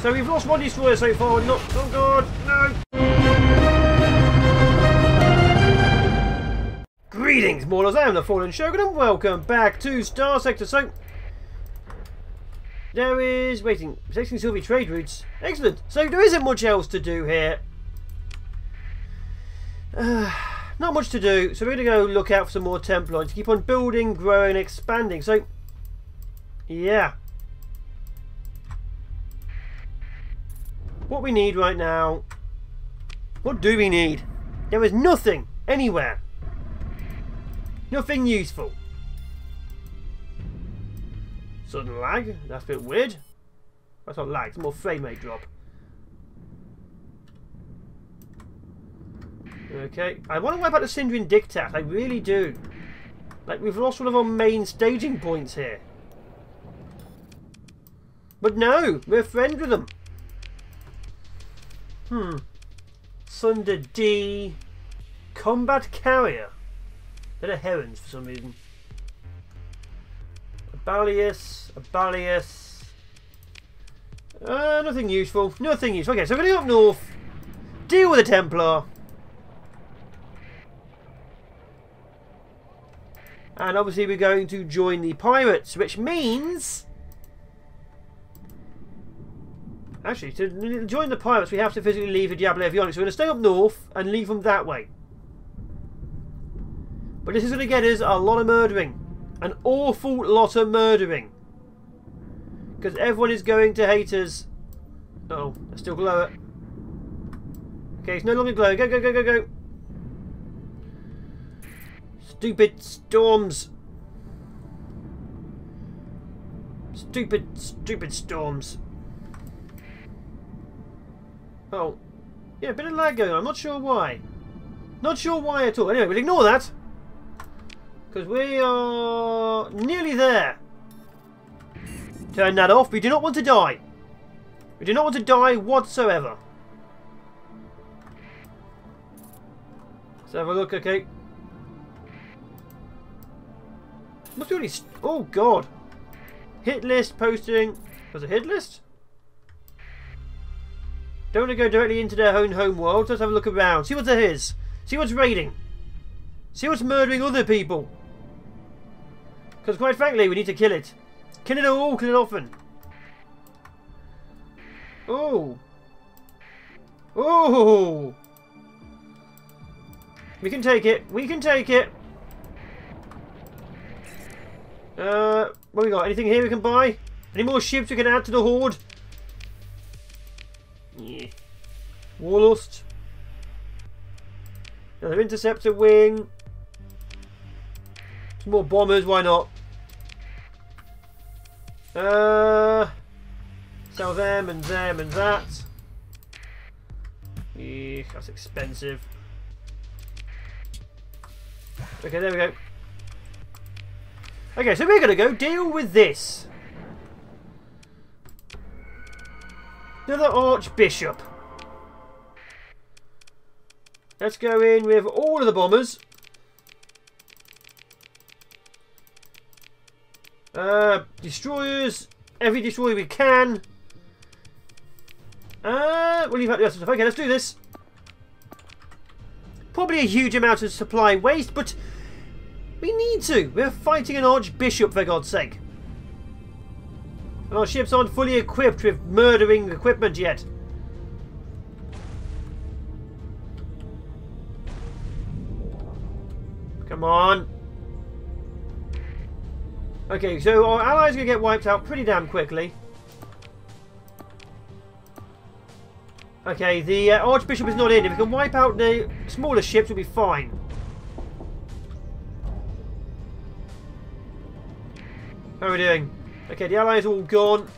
So we've lost one destroyer so far. Not. Oh god, no. Greetings, mortals. I am the Fallen Shogun, and welcome back to Starsector. So there is waiting. Protecting Sylvie trade routes. Excellent. So there isn't much else to do here. Uh, not much to do. So we're going to go look out for some more Templar to keep on building, growing, expanding. So yeah. What we need right now... What do we need? There is nothing anywhere. Nothing useful. Sudden lag? That's a bit weird. That's not lag, it's more frame rate drop. Okay, I want to wipe out the Sindrian Diktat, I really do. Like, we've lost one of our main staging points here. But no, we're friends with them. Hmm. Sunder D. Combat Carrier. Bit of herons for some reason. Abalius. Abalius. Uh, nothing useful. Nothing useful. Okay, so we're going up north. Deal with the Templar. And obviously we're going to join the pirates, which means Actually, to join the pirates, we have to physically leave the Diablo Avionics. So we're going to stay up north and leave them that way. But this is going to get us a lot of murdering. An awful lot of murdering. Because everyone is going to hate us. Uh oh, I still glow it. Okay, it's no longer glowing. Go, go, go, go, go. Stupid storms. Stupid, stupid storms. Oh. Yeah, a bit of lag going on. I'm not sure why. Not sure why at all. Anyway, we'll ignore that. Because we are nearly there. Turn that off. We do not want to die. We do not want to die whatsoever. Let's have a look, okay. Must be only... Oh, God. Hit list posting... Was it hit list? Don't want to go directly into their own home world. Let's have a look around. See what there is. See what's raiding. See what's murdering other people. Because quite frankly, we need to kill it. Kill it all, kill it often. Oh. Oh. We can take it. We can take it. Uh, what we got? Anything here we can buy? Any more ships we can add to the horde? Yeah. Warlust. Another interceptor wing. Some more bombers, why not? Uh, sell them and them and that. Yeah, that's expensive. Okay, there we go. Okay, so we're going to go deal with this. Another Archbishop. Let's go in with all of the bombers. Uh, destroyers. Every destroyer we can. Uh, we'll leave out the rest of stuff. Okay, let's do this. Probably a huge amount of supply waste, but we need to. We're fighting an Archbishop, for God's sake. And our ships aren't fully equipped with murdering equipment yet. Come on. Okay, so our allies are going to get wiped out pretty damn quickly. Okay, the uh, Archbishop is not in. If we can wipe out the smaller ships, we'll be fine. How are we doing? Okay, the allies all gone.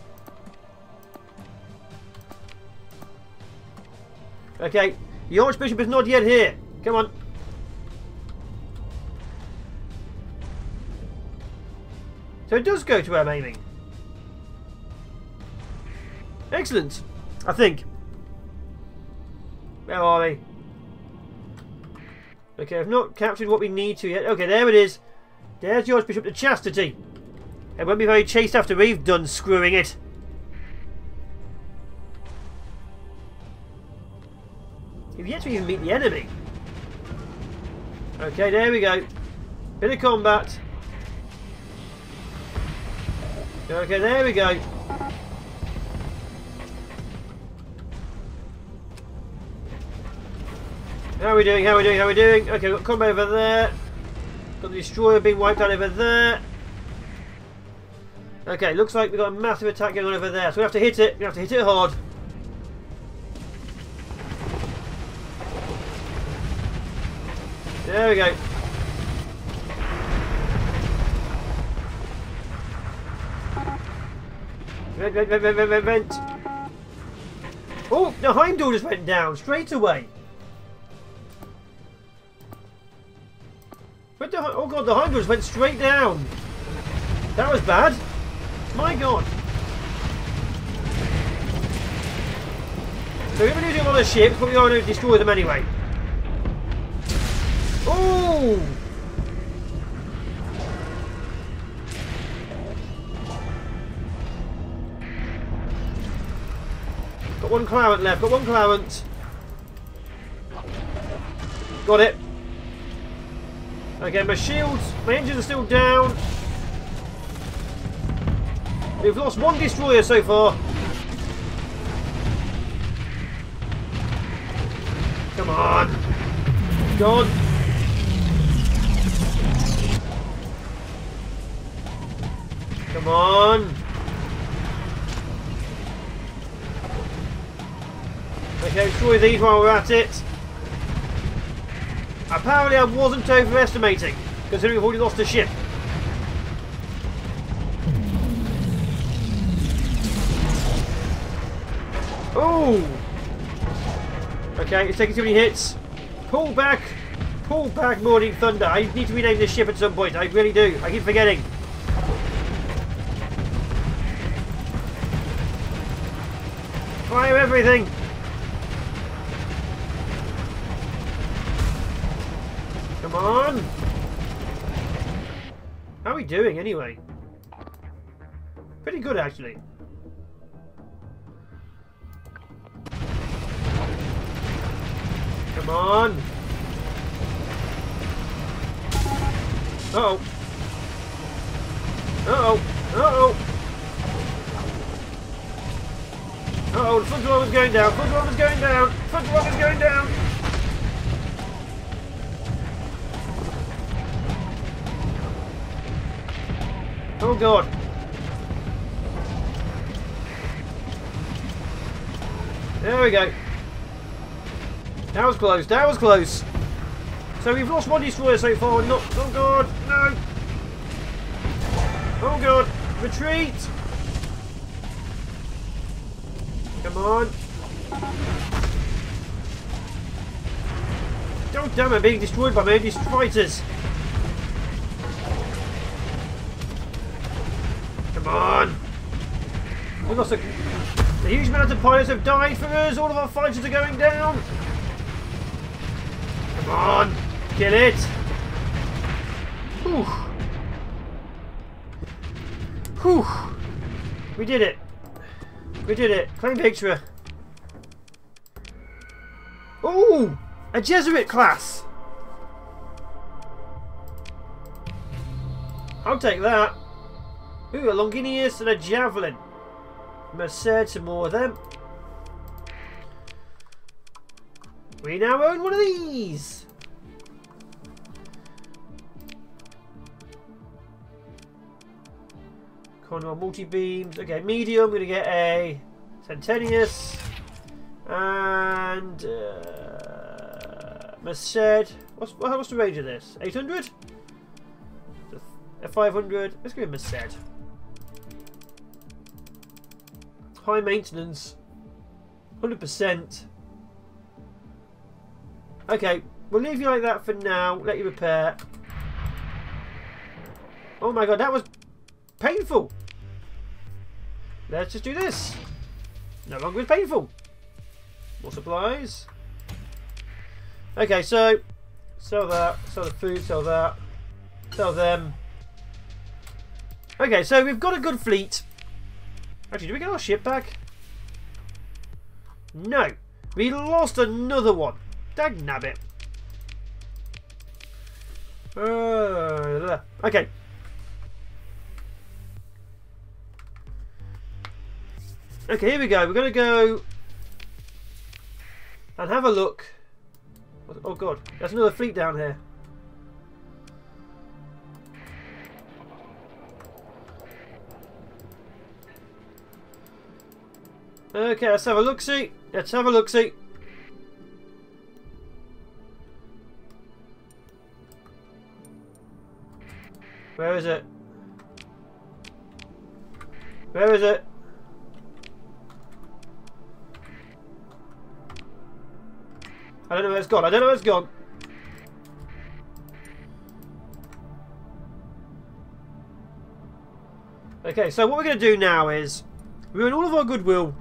Okay, the Archbishop is not yet here. Come on. So it does go to where I'm aiming. Excellent. I think. Where are we? Okay, I've not captured what we need to yet. Okay, there it is. There's the Archbishop to Chastity. It won't be very chaste after we've done screwing it. You've yet to even meet the enemy. Okay, there we go. Bit of combat. Okay, there we go. How are we doing? How are we doing? How are we doing? Okay, we've got combat over there. Got the destroyer being wiped out over there. Okay, looks like we've got a massive attack going on over there. So we have to hit it. We have to hit it hard. There we go. Vent, vent, vent, vent, vent, vent. Oh, the Heimdall just went down straight away. But the, oh god, the Heimdall just went straight down. That was bad. My god. So we're losing a lot of ships, but we are going to destroy them anyway. Oh! Got one Clarent left, got one Clarent. Got it. Okay, my shields, my engines are still down. We've lost one destroyer so far. Come on. Go on. Come on. Okay, destroy these while we're at it. Apparently I wasn't overestimating, considering we've already lost a ship. Okay, it's taking too many hits. Pull back! Pull back, Morning Thunder. I need to rename this ship at some point. I really do. I keep forgetting. Fire everything! Come on! How are we doing anyway? Pretty good actually. Come on! Uh oh. Uh oh. Uh oh. Uh oh, the front row is going down. Front row is going down. Front row is going down. Oh god. There we go. That was close. That was close. So we've lost one destroyer so far. Not. Oh god. No. Oh god. Retreat. Come on. Don't damn it, being destroyed by my own fighters. Come on. We've lost a, a huge amount of pilots have died for us. All of our fighters are going down. Come on. Kill it. Whew. Whew. We did it. We did it. Claim victory. Ooh! A Jesuit class! I'll take that. Ooh, a Longinus and a Javelin. Merced, some more of them. We now own one of these! Cornwall multi-beams. Okay, medium. We're going to get a Centenius. And... Uh, Merced. What's, what's the range of this? 800? A 500? Let's give him Merced. High maintenance. 100%. Okay, we'll leave you like that for now. Let you repair. Oh my god, that was painful. Let's just do this. No longer is painful. More supplies. Okay, so sell that, sell the food, sell that, sell them. Okay, so we've got a good fleet. Actually, do we get our ship back? No. We lost another one. Dag nabbit. Uh, okay. Okay, here we go. We're going to go and have a look. Oh god, there's another fleet down here. Okay, let's have a look-see. Let's have a look-see. Where is it? Where is it? I don't know where it's gone. I don't know where it's gone. Okay, so what we're going to do now is ruin all of our goodwill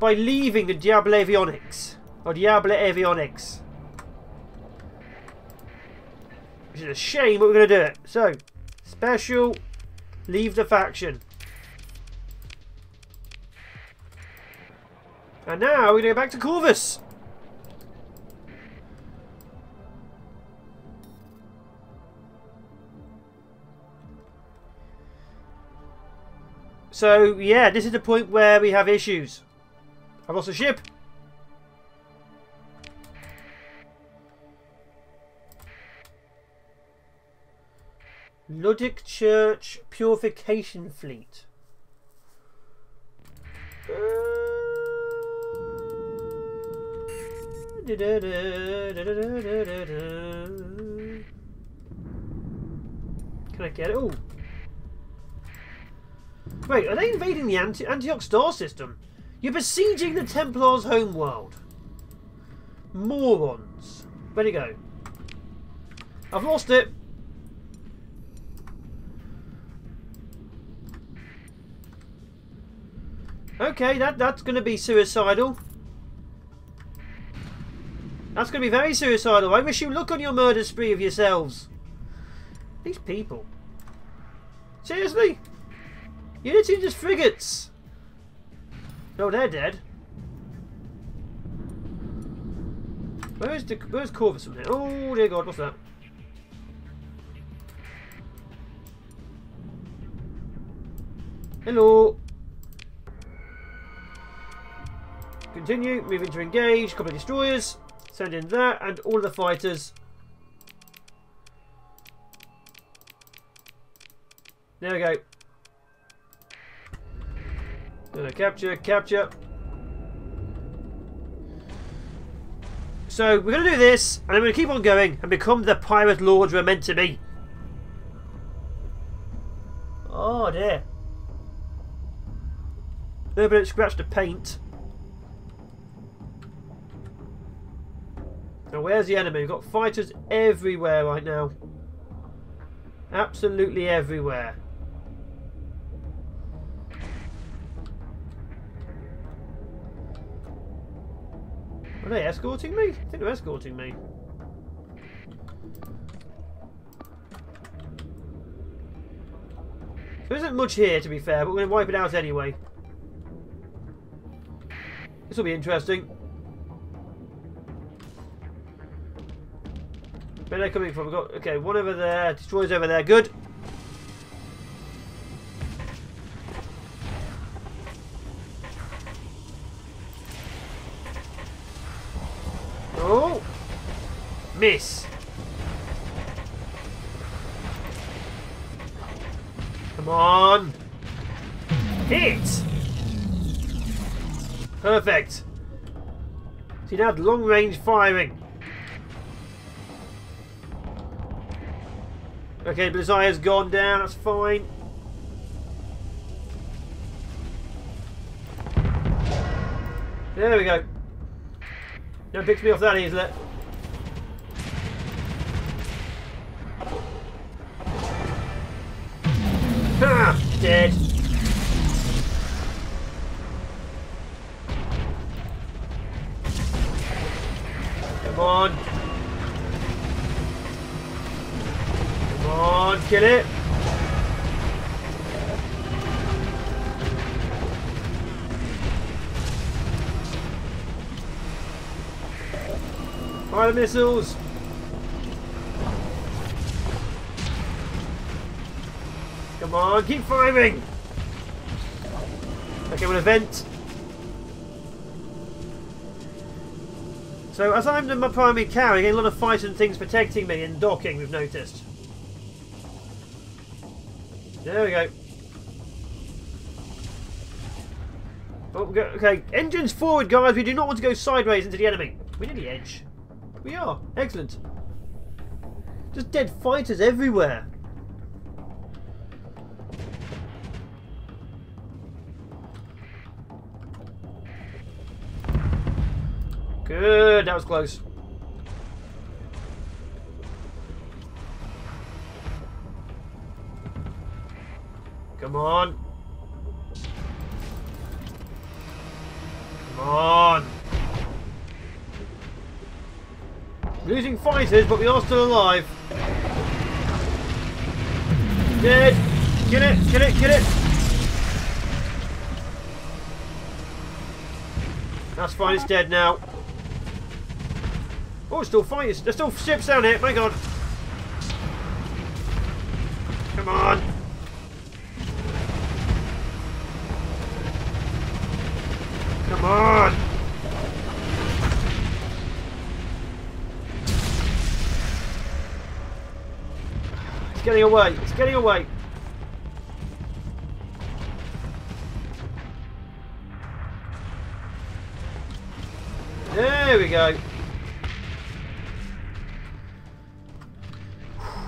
by leaving the Diable Avionics. Or Diable Avionics. Which is a shame, but we're going to do it. So, special, leave the faction. And now to go back to Corvus. So, yeah, this is the point where we have issues. I've lost a ship. Luddic Church Purification Fleet. Can I get it? Oh. Wait, are they invading the Anti Antioch star system? You're besieging the Templars' homeworld. Morons. Where'd it go? I've lost it. Okay, that, that's going to be suicidal. That's going to be very suicidal. I wish you luck on your murder spree of yourselves. These people. Seriously? You're just frigates. No, they're dead. Where's the where's Corvus from here? Oh dear God, what's that? Hello. Continue, moving to engage, couple of destroyers, send in that, and all of the fighters. There we go. Uh, capture, capture. So, we're going to do this, and I'm going to keep on going and become the pirate lords we're meant to be. Oh, dear. A little bit of scratch the paint. Where's the enemy? We've got fighters everywhere right now. Absolutely everywhere. Are they escorting me? I think they're escorting me. There isn't much here, to be fair, but we're going to wipe it out anyway. This will be interesting. Where are they coming from? Got, okay, one over there. Destroyers over there. Good. Oh! Miss. Come on. Hit. Perfect. See now long range firing. Okay, Blizire's gone down, that's fine. There we go. Don't pick me off that easily. dead. Missiles! Come on, keep firing! Okay, we'll event. So, as I'm my primary carrier, I a lot of fights and things protecting me and docking, we've noticed. There we go. Oh. Okay, engines forward, guys. We do not want to go sideways into the enemy. We need the edge. We are. Excellent. Just dead fighters everywhere. Good, that was close. Come on. Come on. Losing fighters, but we are still alive. Dead. Kill it, kill it, kill it. That's fine, it's dead now. Oh, still fighters. There's still ships down here. My god. Come on. Come on. Getting away. It's getting away. There we go.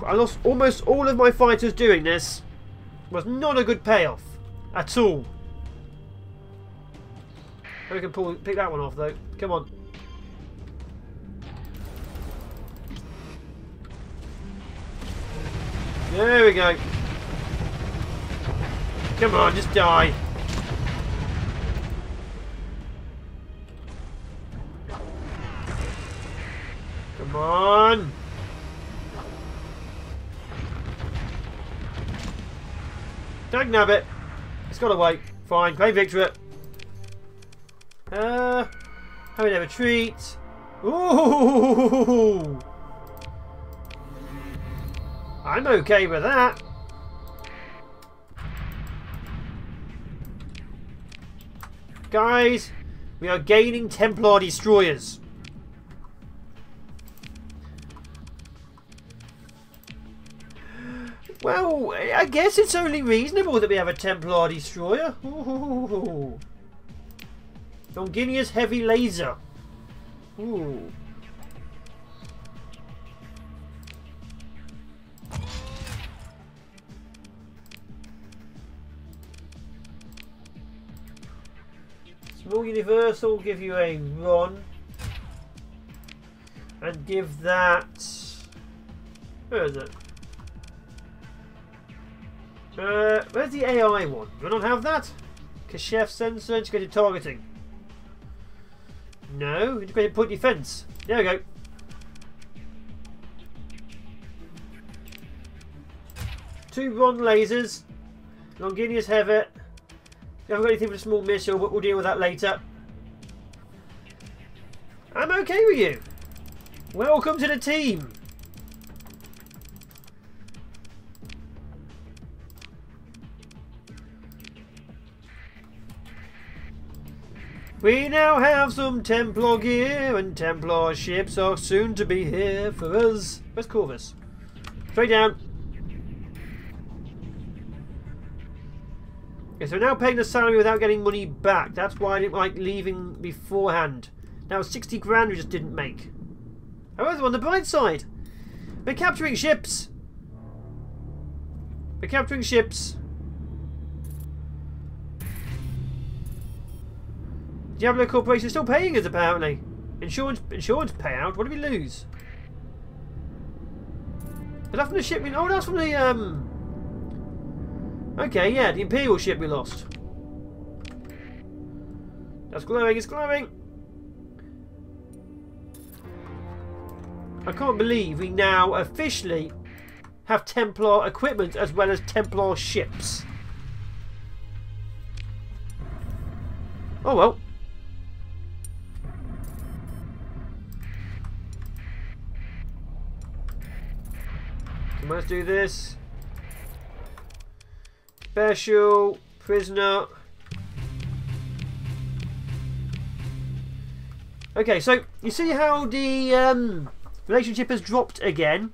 I lost almost all of my fighters doing this. Was not a good payoff. At all. We can pull, pick that one off though. Come on. There we go. Come on, just die. Come on. Dag nabbit. it. It's got to wait. Fine. Claim victory. Uh, having a retreat. Ooh. I'm okay with that. Guys, we are gaining Templar destroyers. Well, I guess it's only reasonable that we have a Templar destroyer. Ooh. Longinius heavy laser. Ooh. Universal give you a run. And give that... Where is it? Uh, where's the AI one? Do I not have that? Kashef sensor, integrated targeting. No, integrated point defense. There we go. Two Ron lasers. Longinius Heavy. Haven't got anything for the small missile, but we'll deal with that later. I'm okay with you. Welcome to the team. We now have some Templar gear, and Templar ships are soon to be here for us. Where's Corvus? Straight down. So we're now paying the salary without getting money back. That's why I didn't like leaving beforehand. Now 60 grand we just didn't make. However, on the bright side, we're capturing ships. We're capturing ships. Diablo Corporation is still paying us apparently. Insurance insurance payout. What did we lose? Is that from the ship? Oh, that's from the um. Okay, yeah, the Imperial ship we lost. That's glowing, it's glowing! I can't believe we now officially have Templar equipment as well as Templar ships. Oh well. Let's do this. Special prisoner. Okay, so you see how the um, relationship has dropped again.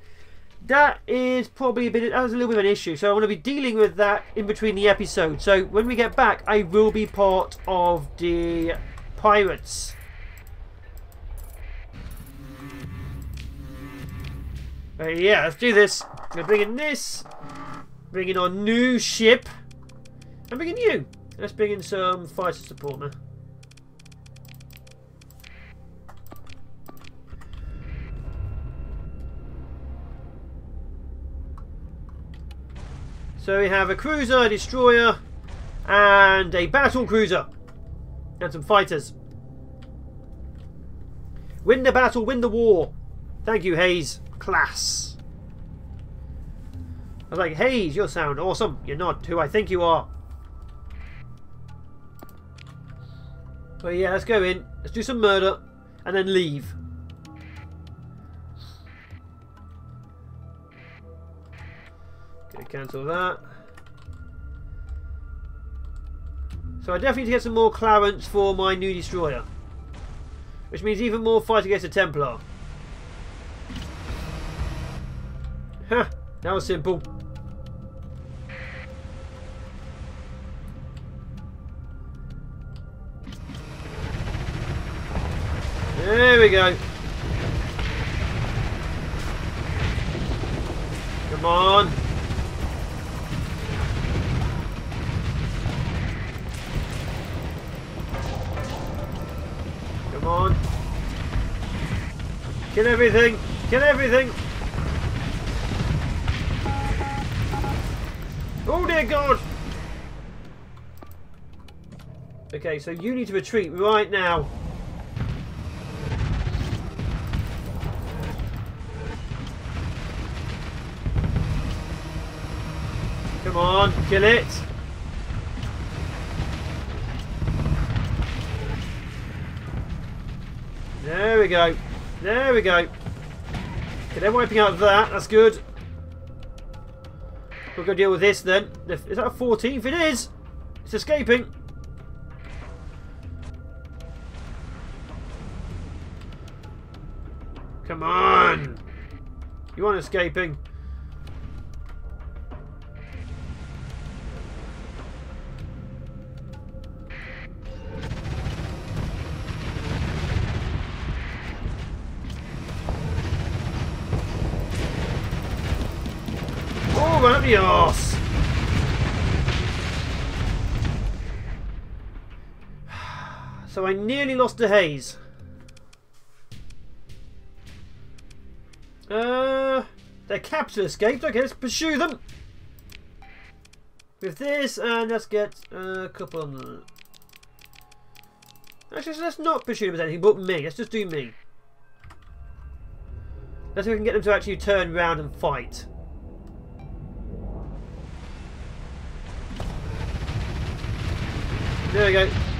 That is probably a bit. That was a little bit of an issue. So I want to be dealing with that in between the episodes. So when we get back, I will be part of the pirates. Yeah, let's do this. We're bringing this. Bringing our new ship. And bring in you. Let's bring in some fighter support now. So we have a cruiser, a destroyer, and a battle cruiser. And some fighters. Win the battle, win the war. Thank you, Hayes. Class. I was like, Hayes, you sound awesome. You're not who I think you are. But yeah, let's go in. Let's do some murder. And then leave. Okay, cancel that. So I definitely need to get some more Clarents for my new destroyer. Which means even more fight against a Templar. Ha! That was simple. We go. Come on. Come on. Kill everything. Kill everything. Oh dear God. Okay, so you need to retreat right now. Come on, kill it. There we go. There we go. Okay, they're wiping out that. That's good. We'll go deal with this then. Is that a 14th? It is. It's escaping. Come on. You aren't escaping. So I nearly lost to Hayes. Uh, their captain escaped. Okay, let's pursue them. With this, and let's get a couple. Actually, let's not pursue them with anything but me. Let's just do me. Let's see if we can get them to actually turn around and fight. There we go.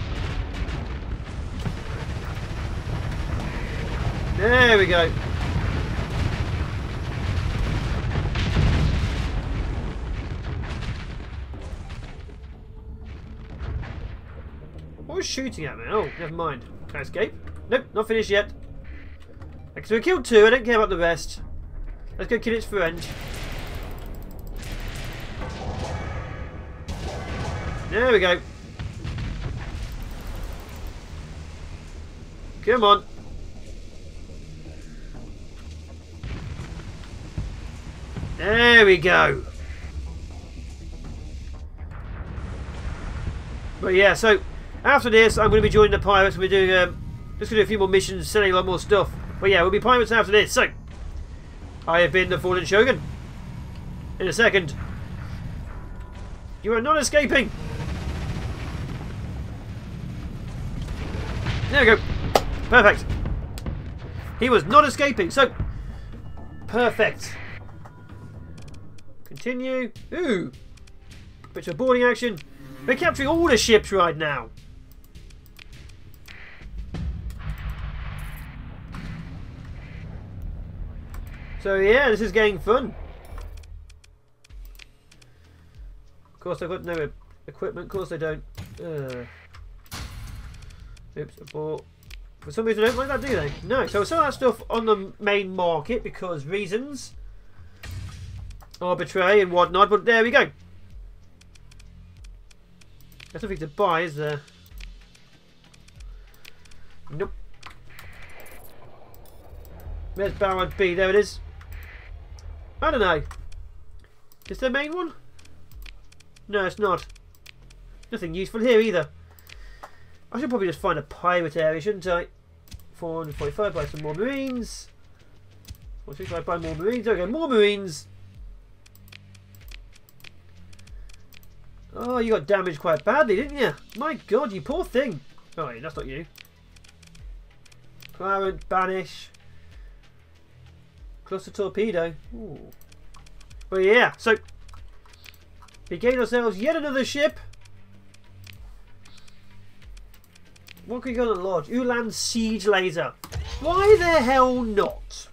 There we go. What was shooting at me? Oh, never mind. Can I escape? Nope, not finished yet. Okay, so we killed two. I don't care about the rest. Let's go kill its friend. There we go. Come on. There we go. But yeah, so after this, I'm going to be joining the pirates. We're doing um, just going to do a few more missions, selling a lot more stuff. But yeah, we'll be pirates after this. So I have been the fallen shogun. In a second, you are not escaping. There we go. Perfect. He was not escaping, so perfect. Continue. Ooh! Bit of boarding action. They're capturing all the ships right now. So yeah, this is getting fun. Of course, I've got no equipment. Of course, I don't. Uh, oops, abort. For some reason, I don't like that, do they? No. So I sell that stuff on the main market because reasons. Arbitrary and whatnot, but there we go. There's nothing to buy, is there? Nope. Where's Barrod B? There it is. I don't know. Is the main one? No, it's not. Nothing useful here either. I should probably just find a pirate area, shouldn't I? 445, buy some more marines. 465, buy more marines. Go, more marines. Oh, you got damaged quite badly, didn't you? My god, you poor thing. Oh, wait, that's not you. Clarent, banish. Cluster torpedo. Ooh. Yeah, so we gained ourselves yet another ship. What can we go to lodge? Ulan Siege Laser. Why the hell not?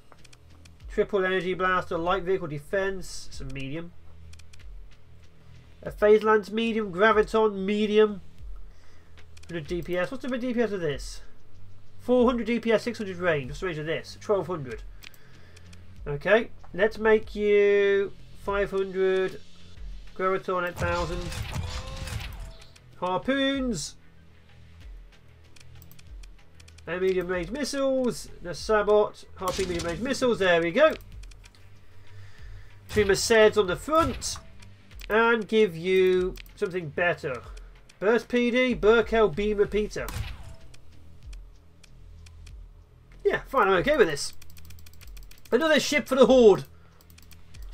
Triple Energy Blaster, Light Vehicle Defense. It's a medium. A Phase Lance medium, Graviton medium. 100 DPS. What's the DPS of this? 400 DPS, 600 range. What's the range of this? 1200. Okay, let's make you 500 Graviton at 1000 Harpoons and medium range missiles. The Sabot, Harpoon medium range missiles. There we go. Two Mercedes on the front and give you something better. Burst PD, Burkel Beam Repeater. Yeah, fine, I'm okay with this. Another ship for the Horde.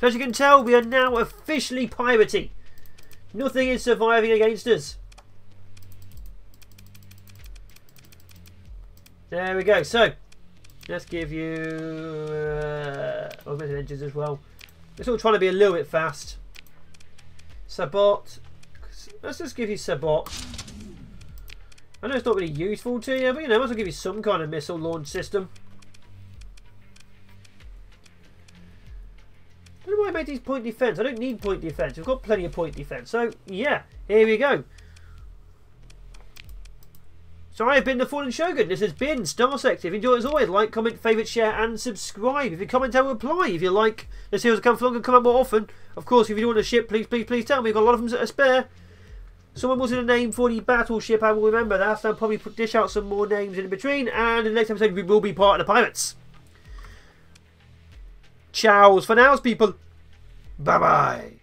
So as you can tell, we are now officially piratey. Nothing is surviving against us. There we go. So, let's give you uh, augmented engines as well. We're all trying to be a little bit fast. Sabot. Let's just give you Sabot. I know it's not really useful to you, but you know, I might as well give you some kind of missile launch system. I don't know why I made these point defense. I don't need point defense. We've got plenty of point defense. So, yeah, here we go. So I have been the Fallen Shogun. This has been Starsect. If you enjoy it as always, like, comment, favourite, share and subscribe. If you comment, I will reply. If you like the series to come along and come out more often. Of course, if you do want a ship, please, please, please tell me. We've got a lot of them at a spare. Someone was in a name for the battleship, I will remember that. I'll probably dish out some more names in between. And in the next episode, we will be part of the Pirates. Ciao for now, people. Bye bye.